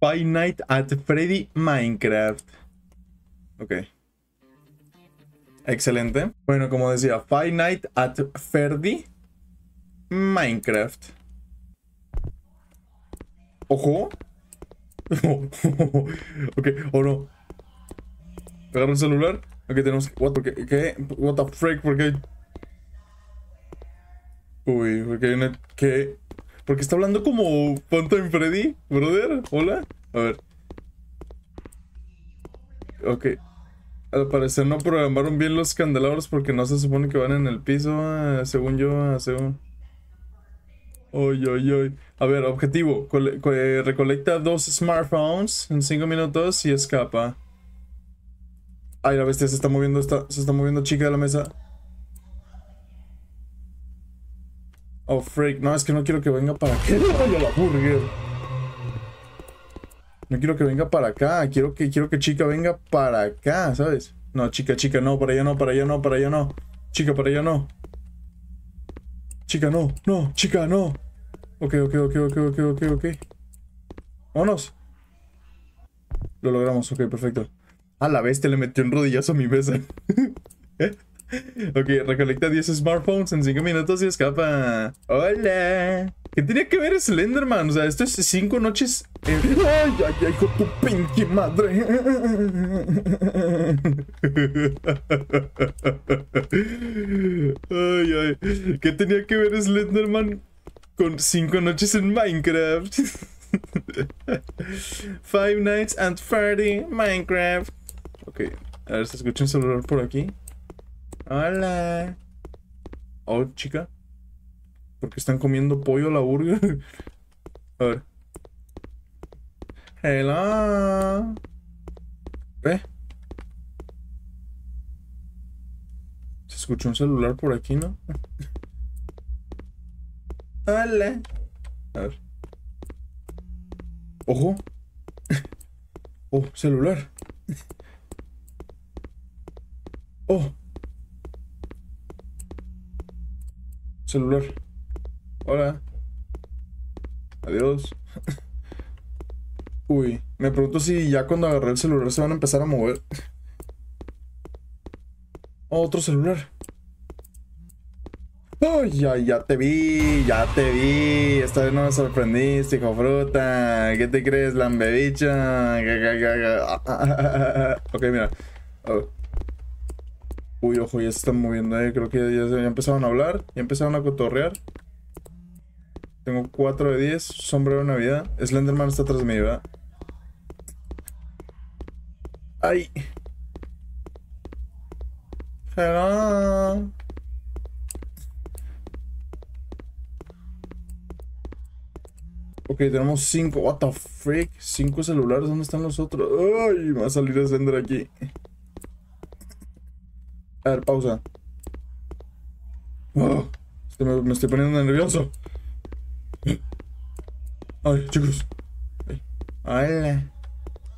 Five Night at Freddy Minecraft. Ok. Excelente. Bueno, como decía, Five Night at Freddy Minecraft. Ojo. ok, o no. Agarra el celular. Ok, tenemos que. What, ¿Qué? What the frick? ¿Por qué? Uy, porque hay una. ¿Qué? Porque está hablando como Phantom Freddy, brother. Hola. A ver. Ok. Al parecer no programaron bien los candelabros porque no se supone que van en el piso, ah, según yo, ah, según... Uy, uy, uy. A ver, objetivo. Cole- co- recolecta dos smartphones en cinco minutos y escapa. Ay, la bestia se está moviendo, se está moviendo chica de la mesa. Oh, freak. No, es que no quiero que venga para acá. La burger. No quiero que venga para acá. Quiero que, quiero que chica venga para acá, ¿sabes? No, chica, chica, no. Para allá no, para allá no, para allá no. Chica, para allá no. Chica, no, no, chica, no. Ok, ok, ok, ok, ok, ok, ok. Vámonos. Lo logramos, ok, perfecto. A la bestia le metió un rodillazo a mi mesa. ok, recolecta 10 smartphones en 5 minutos y escapa. Hola. ¿Qué tenía que ver Slenderman? O sea, esto es 5 noches. en- Ay, ay, ay, hijo tu pinche madre. Ay, ay. ¿Qué tenía que ver Slenderman con 5 noches en Minecraft? Five Nights at Freddy Minecraft. Ok, a ver, se escucha un celular por aquí. Hola. Oh, chica. ¿Por qué están comiendo pollo a la burger? A ver. Hello. ¿Eh? Se escuchó un celular por aquí, ¿no? Hola. A ver. Ojo. Oh, celular. Oh. Celular. Hola. Adiós. Uy, me pregunto si ya cuando agarré el celular se van a empezar a mover. Oh, otro celular. Ay, ya, te vi, ya te vi. Esta vez no me sorprendiste, hijo fruta. ¿Qué te crees, lambebicha? Ok, mira. Ver. Uy, ojo, ya se están moviendo, eh. Creo que ya, empezaron a hablar, ya empezaron a cotorrear. Tengo 4 de 10, sombrero de Navidad. Slenderman está de mí, ¿verdad? ¡Ay! Hello. Ok, tenemos 5. What the freak? 5 celulares, ¿dónde están los otros? ¡Ay! Me va a salir Slender aquí. A ver, pausa. Oh, me, estoy poniendo nervioso. Ay, chicos. Ay. Hola.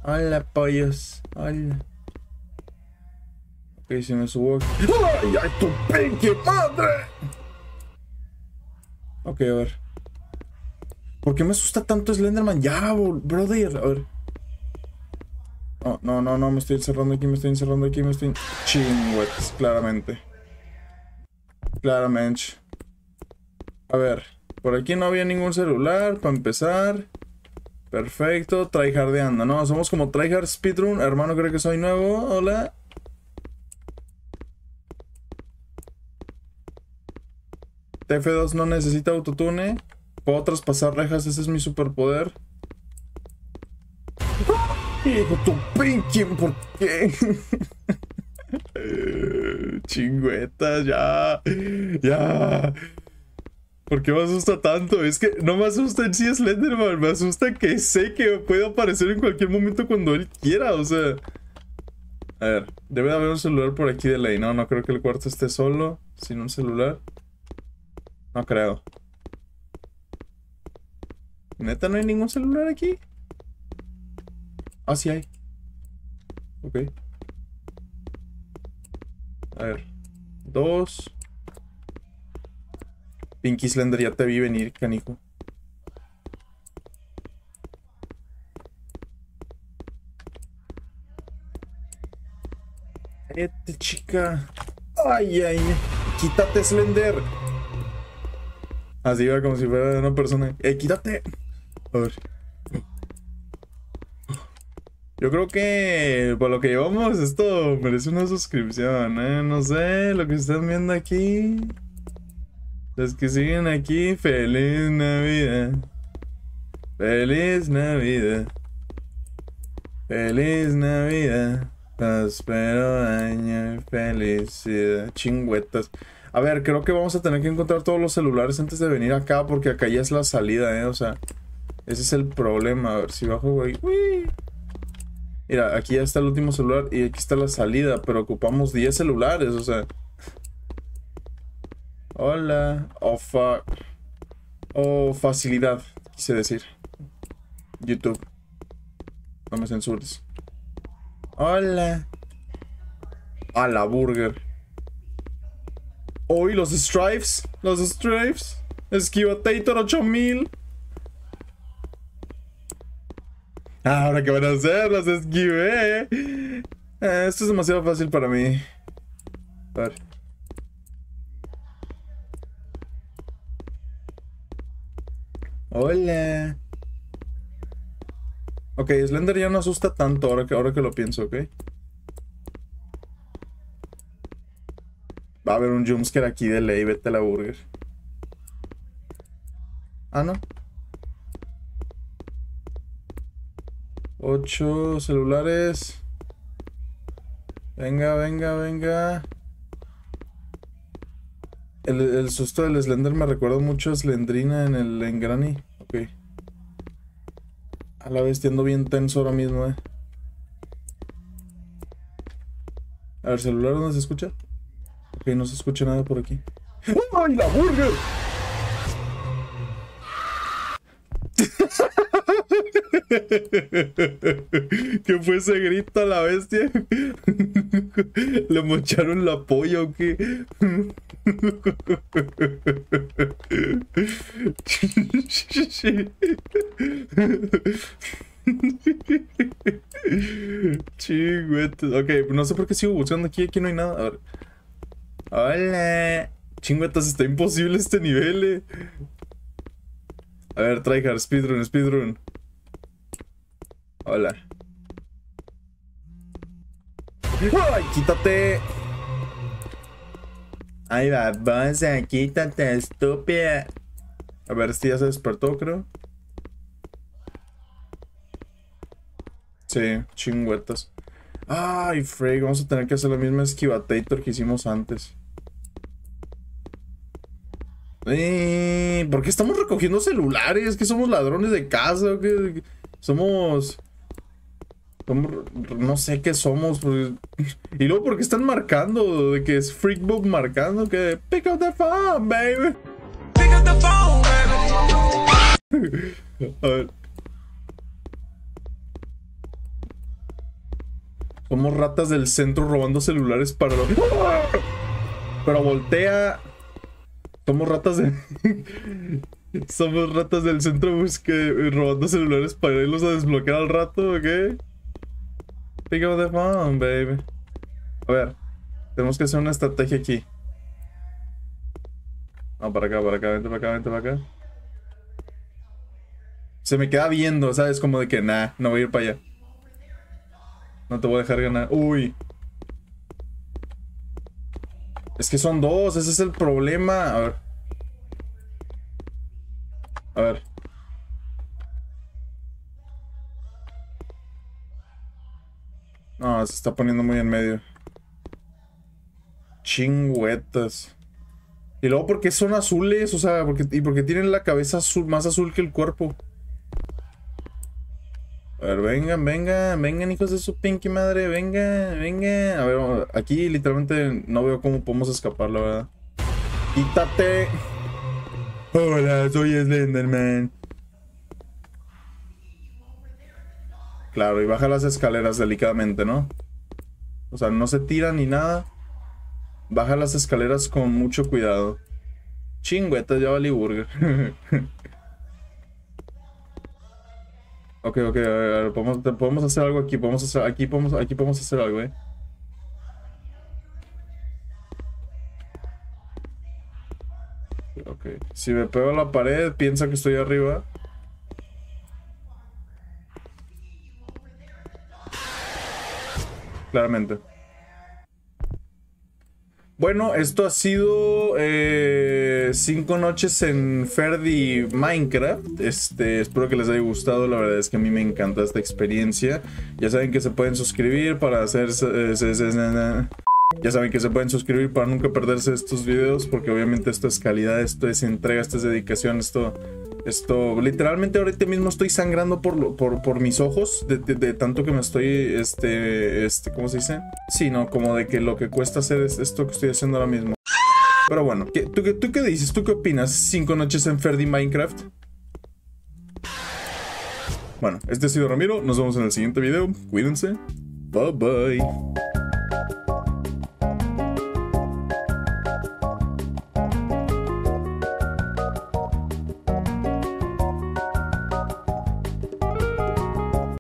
Hola, pollos. Hola. Ok, si me subo. ¡Ay, ay, tu pinche madre! Ok, a ver. ¿Por qué me asusta tanto Slenderman? Ya, brother. A ver. No, no, no, me estoy encerrando aquí, me estoy encerrando aquí, me estoy... Chingüetes, claramente. Claramente. A ver, por aquí no había ningún celular, para empezar. Perfecto, tryhardeando, ¿no? Somos como tryhard speedrun, hermano creo que soy nuevo, hola. TF2 no necesita autotune. Puedo traspasar rejas, ese es mi superpoder. Tu pinche, ¿por qué? Chingüetas, ya. Ya. ¿Por qué me asusta tanto? Es que no me asusta en sí Slenderman, me asusta que sé que puede aparecer en cualquier momento cuando él quiera, o sea. A ver, debe de haber un celular por aquí de ley. No, no creo que el cuarto esté solo, sin un celular. No creo. ¿Neta no hay ningún celular aquí? Ah, sí hay. Ok. A ver. Dos. Pinky Slender, ya te vi venir, canijo. Este chica. Ay, ay. Quítate, Slender. Así va como si fuera una persona. Eh, quítate. A. Yo creo que por lo que llevamos, esto merece una suscripción, ¿eh? No sé, lo que están viendo aquí. Los que siguen aquí, feliz Navidad. Feliz Navidad. Feliz Navidad. Espero año y felicidad. Chingüetas. A ver, creo que vamos a tener que encontrar todos los celulares antes de venir acá, porque acá ya es la salida, ¿eh? O sea, ese es el problema. A ver si bajo, güey. Mira, aquí ya está el último celular y aquí está la salida, pero ocupamos 10 celulares, o sea. Hola. Oh, fuck. Oh, facilidad, quise decir. YouTube. No me censures. Hola. A la burger. Hoy los stripes. Los stripes. Esquivatator 8000. Ahora que van a hacer, los esquivé. Eh, esto es demasiado fácil para mí. A. Hola. Ok, Slender ya no asusta tanto ahora que, ahora que lo pienso, ¿ok? Va a haber un jumpscare aquí de ley, vete a la burger. Ah, no. Ocho celulares. Venga, venga, venga. El, el, susto del Slender me recuerda mucho a Slendrina en el en Granny. Ok. A la vez ando bien tenso ahora mismo, eh. A ver, celular, ¿dónde se escucha? Ok, no se escucha nada por aquí. ¡Ay, la burger! ¿Qué fue ese grito a la bestia? ¿Le mocharon la polla o qué? Chingüetes. Ok, no sé por qué sigo buscando aquí. Aquí no hay nada. A. Hola. Chingüetas, está imposible este nivel, eh. A ver, tryhard, speedrun, speedrun. Hola. ¡Ay, quítate! Ahí va, a quítate, estúpida. A ver, este ya se despertó, creo. Sí, chingüetas. Ay, Frey, vamos a tener que hacer la misma esquivatator que hicimos antes. Eh, ¿Por qué estamos recogiendo celulares? ¿Que somos ladrones de casa? ¿Que somos... No sé qué somos. Pues. Y luego, ¿por qué están marcando? De que es Freakbook marcando que... Pick up the phone, baby. Pick up the phone, baby. A ver. Somos ratas del centro robando celulares para... Pero voltea... Somos ratas de... Somos ratas del centro busque robando celulares para irlos a desbloquear al rato, ¿ok? Pick up the phone, baby. A ver, tenemos que hacer una estrategia aquí. No, para acá, para acá, vente para acá, vente para acá. Se me queda viendo, ¿sabes? Como de que, nah, no voy a ir para allá. No te voy a dejar ganar. Uy. Es que son dos, ese es el problema. A ver. A ver. No, se está poniendo muy en medio. Chingüetas. Y luego porque son azules, o sea, porque, y porque tienen la cabeza azul, más azul que el cuerpo. A ver, vengan, vengan, vengan, hijos de su pinky madre, vengan, vengan. A ver, aquí literalmente no veo cómo podemos escapar, la verdad. ¡Quítate! Hola, soy Slenderman. Claro, y baja las escaleras delicadamente, ¿no? O sea, no se tira ni nada. Baja las escaleras con mucho cuidado. Chingüeta, ya valí burger. ok, ok, a ver, podemos, podemos, hacer algo aquí, podemos hacer, aquí podemos, aquí podemos hacer algo, eh. Ok, si me pego a la pared, piensa que estoy arriba. Claramente. Bueno, esto ha sido eh, cinco noches en Ferdi Minecraft. Este, espero que les haya gustado. La verdad es que a mí me encanta esta experiencia. Ya saben que se pueden suscribir para hacer... Ya saben que se pueden suscribir para nunca perderse estos videos, porque obviamente esto es calidad, esto es entrega, esto es dedicación, esto, esto, literalmente ahorita mismo estoy sangrando por, por, por mis ojos, de, tanto que me estoy, este, este, ¿cómo se dice? Sí, no, como de que lo que cuesta hacer es esto que estoy haciendo ahora mismo. Pero bueno, ¿tú, ¿tú qué dices? ¿Tú qué opinas? ¿Cinco noches en Ferdi Minecraft? Bueno, este ha sido Ramiro, nos vemos en el siguiente video, cuídense, bye bye.